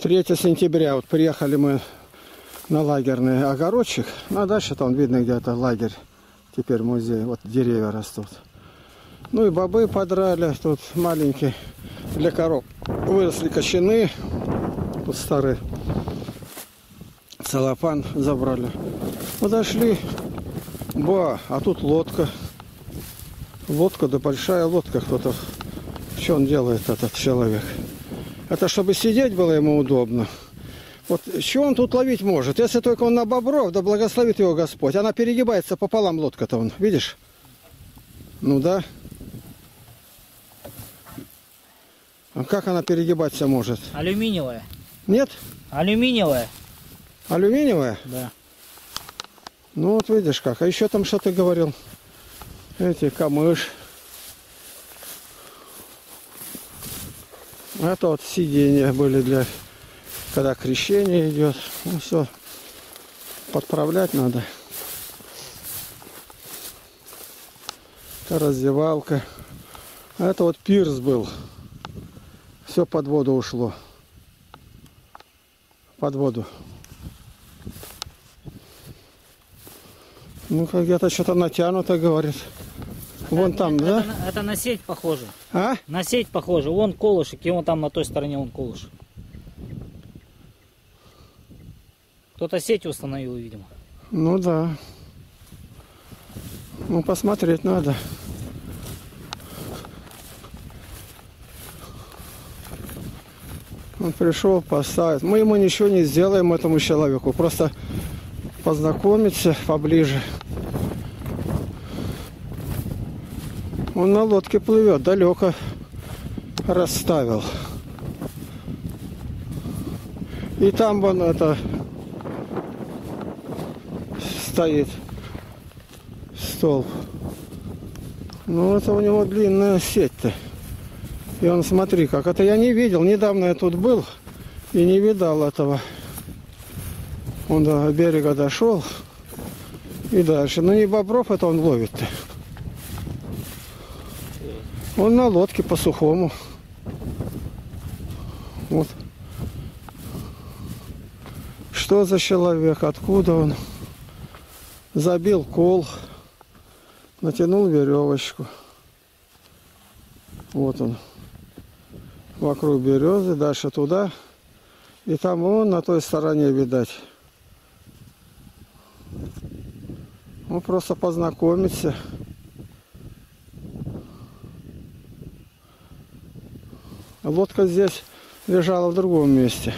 3 сентября. Вот приехали мы на лагерный огородчик. Ну, а дальше там видно где-то лагерь. Теперь музей. Вот деревья растут. Ну и бобы подрали. Тут маленькие для коров. Выросли кочаны. Тут старый целлофан забрали. Подошли. Ба, а тут лодка. Лодка, да большая лодка кто-то. Что он делает, этот человек? Это чтобы сидеть было ему удобно. Вот что он тут ловить может? Если только он на бобров, да благословит его Господь. Она перегибается пополам лодка-то он, видишь? Ну да. А как она перегибаться может? Алюминиевая. Нет? Алюминиевая. Алюминиевая? Да. Ну вот видишь как. А еще там что ты говорил? Эти камыш. Это вот сиденья были для, когда крещение идет. Ну все, подправлять надо. Это раздевалка. А это вот пирс был. Все под воду ушло. Под воду. Ну, как где-то что-то натянуто, говорит. Вон там, это, да? на- Это на сеть похоже. А? На сеть похоже. Вон колышек, и вон там на той стороне вон колышек. Кто-то сеть установил, видимо. Ну да. Ну, посмотреть надо. Он пришел, поставить. Мы ему ничего не сделаем, этому человеку. Просто познакомиться поближе. Он на лодке плывет, далеко расставил. И там вон это стоит столб. Ну, это у него длинная сеть-то. И он, смотри, как это я не видел. Недавно я тут был и не видал этого. Он до берега дошел и дальше. Ну, не бобров это он ловит-то. Он на лодке по сухому. Вот. Что за человек? Откуда он? Забил кол. Натянул веревочку. Вот он. Вокруг березы, дальше туда. И там вон на той стороне, видать. Ну, просто познакомиться. Лодка здесь лежала в другом месте.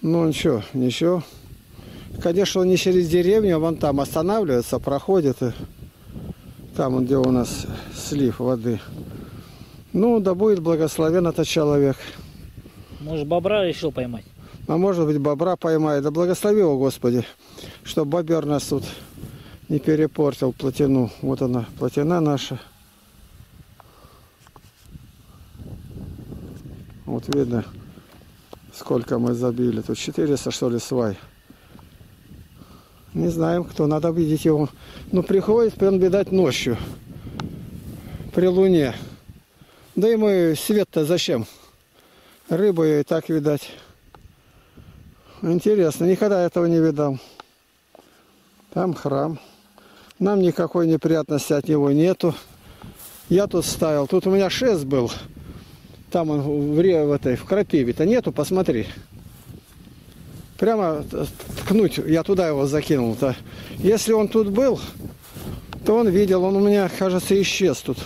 Ну, ничего, ничего. Конечно, он не через деревню, а вон там останавливается, проходит. И там, где у нас слив воды. Ну, да будет благословен этот человек. Может, бобра решил поймать? А может быть, бобра поймает. Да благослови его, Господи, чтобы бобер нас тут не перепортил плотину. Вот она, плотина наша. Вот видно, сколько мы забили. Тут 400, что ли, свай. Не знаем, кто. Надо видеть его. Ну, приходит, он, видать, ночью. При луне. Да и свет-то зачем? Рыбу и так видать. Интересно, никогда этого не видал. Там храм. Нам никакой неприятности от него нету. Я тут ставил. Тут у меня шест был. Там он в, в этой, в крапиве-то нету, посмотри. Прямо ткнуть, я туда его закинул. -то. Если он тут был, то он видел, он у меня, кажется, исчез тут.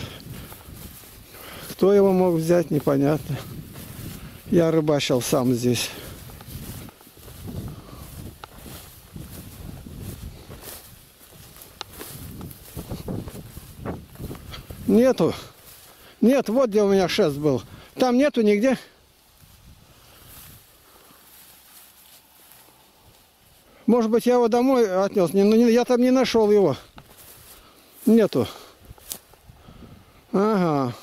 Кто его мог взять, непонятно. Я рыбачил сам здесь. Нету. Нет, вот где у меня шест был. Там нету нигде. Может быть, я его домой отнес. Не- ну, не- Я там не нашел его. Нету. Ага.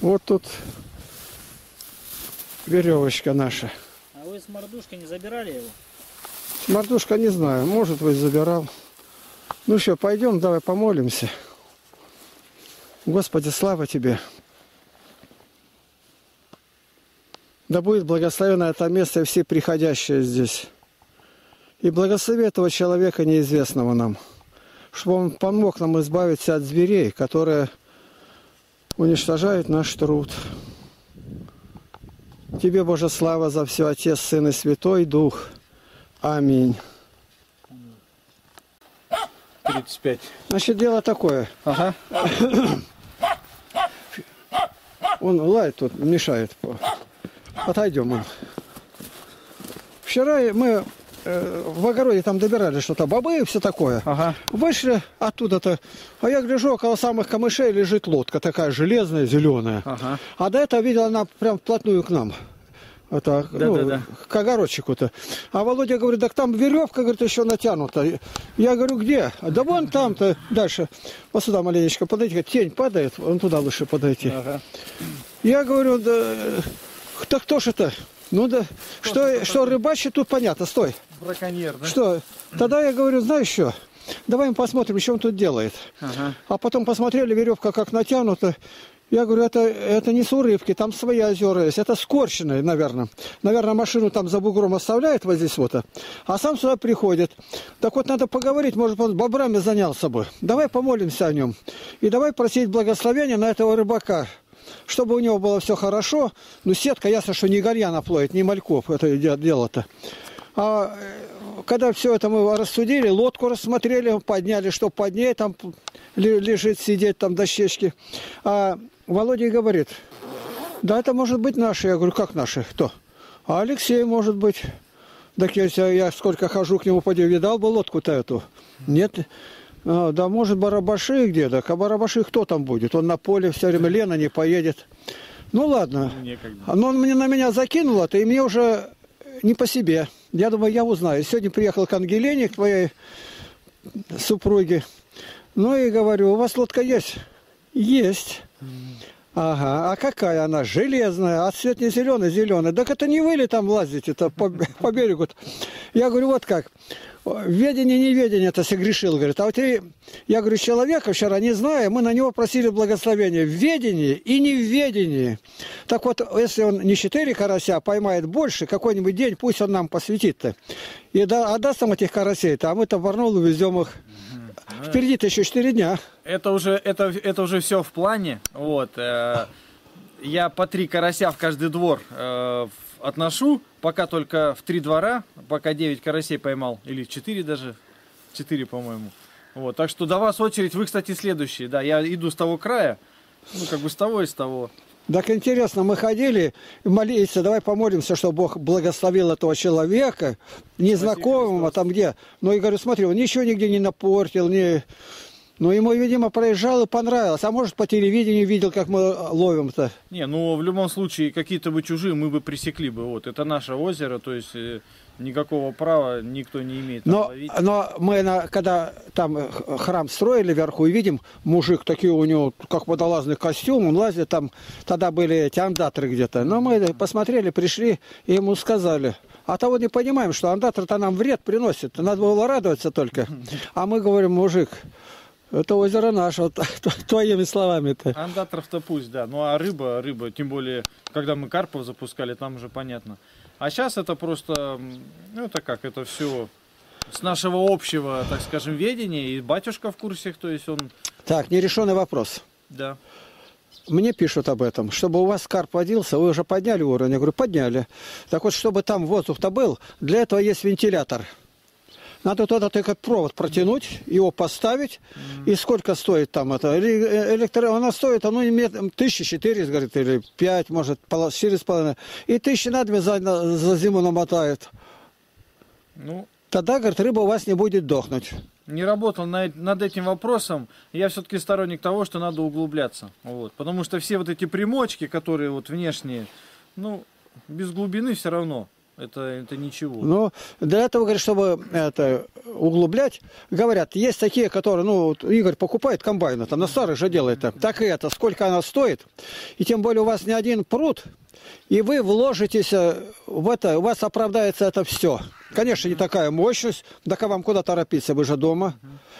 Вот тут веревочка наша. А вы с мордушкой не забирали его? Мартушка не знаю, может быть забирал. Ну что, пойдем, давай помолимся. Господи, слава Тебе. Да будет благословено это место и все приходящие здесь. И благослови этого человека неизвестного нам, чтобы он помог нам избавиться от зверей, которые уничтожают наш труд. Тебе, Боже, слава за все, Отец, Сын и Святой Дух. Аминь. 35. Значит, дело такое. Ага. Он лает тут, мешает. Отойдем он. Вчера мы э, в огороде там добирали что-то, бобы и все такое. Ага. Вышли оттуда-то, а я гляжу, около самых камышей лежит лодка такая железная, зеленая. Ага. А до этого видела она прям вплотную к нам. Это, Да, ну, да, да. к огородчику-то. А Володя говорит, так там веревка, говорит, еще натянута. Я говорю, где? Да вон там-то дальше. Вот сюда маленечко подойти, тень падает, вон туда лучше подойти. Ага. Я говорю, да, да кто ж это? Ну да, что, что рыбачит, тут понятно, стой. Браконьер, да? Что? Тогда я говорю, знаешь что, давай мы посмотрим, что он тут делает. Ага. А потом посмотрели, веревка как натянута. Я говорю, это, это не с урывки, там свои озера есть. Это скорченные, наверное. Наверное, машину там за бугром оставляет вот здесь вот. А сам сюда приходит. Так вот, надо поговорить, может, он бобрами занялся бы. Давай помолимся о нем. И давай просить благословения на этого рыбака. Чтобы у него было все хорошо. Ну, сетка, ясно, что не Гальяна плоет, не Мальков это де- дело-то. А когда все это мы рассудили, лодку рассмотрели, подняли, что под ней там ле- лежит сидеть там дощечки. А Володя говорит, да это может быть наши. Я говорю, как наши? Кто? А Алексей может быть. Так я, я сколько хожу к нему, поди, видал бы лодку-то эту? Нет. А, да может барабаши где так а барабаши кто там будет? Он на поле все время, Лена не поедет. Ну ладно. Некогда. Но он мне на меня закинул это, и мне уже не по себе. Я думаю, я узнаю. Сегодня приехал к Ангелине, к твоей супруге. Ну и говорю, у вас лодка есть? Есть. Ага, а какая она? Железная, а цвет не зеленый, зеленый. Так это не вы ли там лазите это по, по берегу? Я говорю, вот как. Ведение, неведение это согрешил, говорит. А вот я говорю, человека вчера не знаю, мы на него просили благословения в ведении и не в ведении. Так вот, если он не четыре карася, а поймает больше, какой-нибудь день, пусть он нам посвятит-то. И да, отдаст нам этих карасей-то, а мы-то в Барнаул везем их. Впереди-то еще четыре дня. Это уже, это, это уже все в плане. Вот. э, я по три карася в каждый двор э, отношу, пока только в три двора, пока 9 карасей поймал, или 4 даже, 4, по-моему. Вот, так что до вас очередь, вы, кстати, следующие, да, я иду с того края, ну, как бы с того и с того. Так интересно, мы ходили молились, давай помолимся, чтобы Бог благословил этого человека, незнакомого там где. Ну и говорю, смотри, он ничего нигде не напортил, не... Ну, ему, видимо, проезжал и понравилось. А может, по телевидению видел, как мы ловим-то. Не, ну, в любом случае, какие-то бы чужие мы бы пресекли бы, вот, это наше озеро, то есть э, никакого права никто не имеет Но, ловить. но мы, на, когда там храм строили вверху, и видим, мужик такие у него, как водолазный костюм, он лазит там, тогда были эти андаторы где-то. Но мы посмотрели, пришли, и ему сказали, а того не понимаем, что андатор-то нам вред приносит, надо было радоваться только. А мы говорим, мужик, это озеро наше, твоими словами-то. Андаторов-то пусть, да. Ну а рыба, рыба, тем более, когда мы карпов запускали, там уже понятно. А сейчас это просто, ну это как, это все с нашего общего, так скажем, ведения, и батюшка в курсе, то есть он, Так, нерешенный вопрос. да. Мне пишут об этом, чтобы у вас карп водился, вы уже подняли уровень. Я говорю, подняли. Так вот, чтобы там воздух-то был, для этого есть вентилятор. Надо туда только провод протянуть, его поставить. И сколько стоит там это? Э, Электро... Она стоит, ну, мет- тысячи четыре, говорит, или пять, может, четыре с половиной. И тысячи на две за, за зиму намотает. Ну, Тогда, говорит, рыба у вас не будет дохнуть. не работал на- над этим вопросом. Я все-таки сторонник того, что надо углубляться. Вот. Потому что все вот эти примочки, которые вот внешние, ну, без глубины все равно. Это, это ничего. Ну, для этого, говорят, чтобы это углублять, говорят, есть такие, которые, ну, вот Игорь покупает комбайны, там на старых же делает. Так и это, сколько она стоит. И тем более у вас не один пруд, и вы вложитесь э, в это, у вас оправдается это все. Конечно, не такая мощность, так а вам куда торопиться, вы же дома.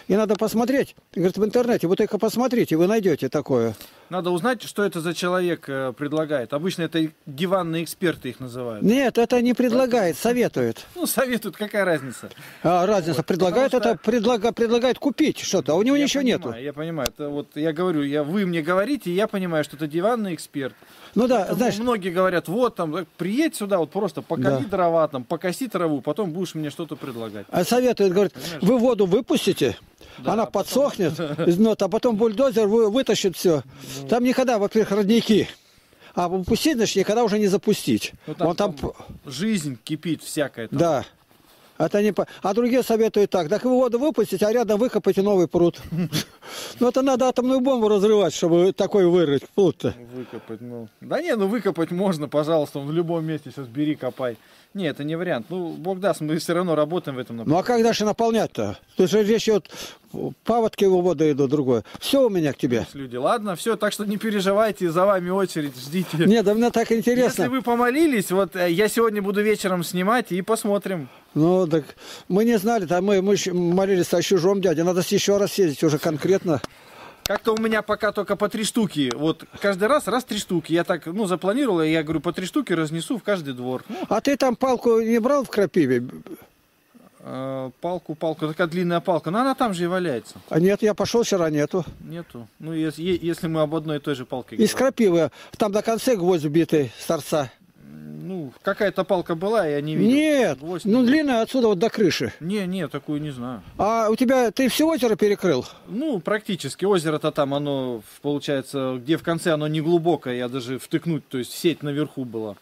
И надо посмотреть. Говорит, в интернете, вы только посмотрите, вы найдете такое. Надо узнать, что это за человек э, предлагает. Обычно это диванные эксперты их называют. Нет, это не предлагает, советует. Ну, советуют, какая разница. А, разница, предлагает потому это, предлага, предлагает купить что-то, а у него я ничего понимаю, нету. Я понимаю. Это вот я говорю, я, вы мне говорите, я понимаю, что это диванный эксперт. Ну да, Поэтому знаешь, многие говорят, вот там, э, приедь сюда, вот просто поколи Да. дрова, там, покоси траву, потом будешь мне что-то предлагать. а советует, говорит, Понимаешь? вы воду выпустите, Да, она а потом- подсохнет, изнот, а потом бульдозер вы- вытащит все. Ну. Там никогда, во-первых, родники. А выпустить, значит, никогда уже не запустить. Ну, там, Он там, там жизнь кипит всякая. там. да. Это не. А другие советуют так, так вы воду выпустите, а рядом выкопайте новый пруд. Ну это надо атомную бомбу разрывать, чтобы такой вырыть пруд-то. Выкопать, ну. Да не, ну выкопать можно, пожалуйста, в любом месте сейчас бери, копай. Не, это не вариант. Ну, бог даст, мы все равно работаем в этом Ну направлении. а как дальше наполнять-то? Тут же речь идет, паводки в воду идут, другое. Все у меня к тебе. Есть люди. Ладно, все, так что не переживайте, за вами очередь, ждите. Нет, да мне так интересно. Если вы помолились, вот э, я сегодня буду вечером снимать и посмотрим. Ну, так мы не знали, там мы, мы молились о чужом дяде. Надо еще раз съездить уже конкретно. Как-то у меня пока только по три штуки. Вот каждый раз раз три штуки. Я так, ну, запланировал, и я говорю, по три штуки разнесу в каждый двор. Ну, А ты там палку не брал в крапиве? э, палку, палку, такая длинная палка. Но она там же и валяется. А нет, я пошел вчера, нету. Нету. Ну, если, если мы об одной и той же палке Из говорим. крапивы, там на конце гвоздь вбитый с торца. Ну, какая-то палка была, я не видел. Нет, Гвоздь ну не- длинная отсюда вот до крыши. Не, не, такую не знаю. А у тебя, ты все озеро перекрыл? Ну, практически. Озеро-то там, оно, получается, где в конце оно не глубокое, я даже втыкнуть, то есть сеть наверху была.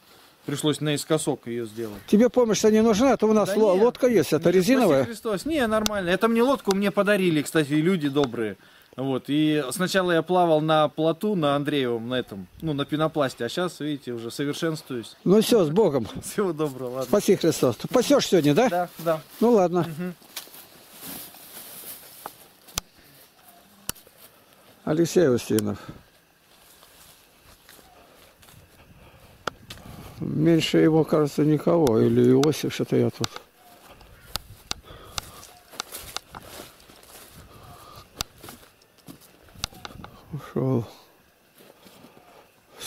Пришлось наискосок ее сделать. Тебе помощь-то не нужна, а то у нас Да ло- нет. лодка есть, это Нет, резиновая. Христос. Не, нормально. Это мне лодку мне подарили, кстати, люди добрые. Вот. И сначала я плавал на плоту, на Андреевом, на этом, ну, на пенопласте, а сейчас, видите, уже совершенствуюсь. Ну все, с Богом. Всего доброго, ладно. Спаси Христос. Ты пасешь сегодня, да? Да, да. Ну ладно. Алексей Устинов. Меньше его, кажется, никого. Или Иосиф, что-то я тут.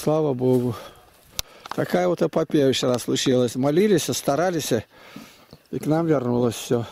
Слава Богу. Такая вот эпопея вчера случилась. Молились, старались, и к нам вернулось все.